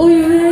我以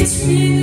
Hiç mi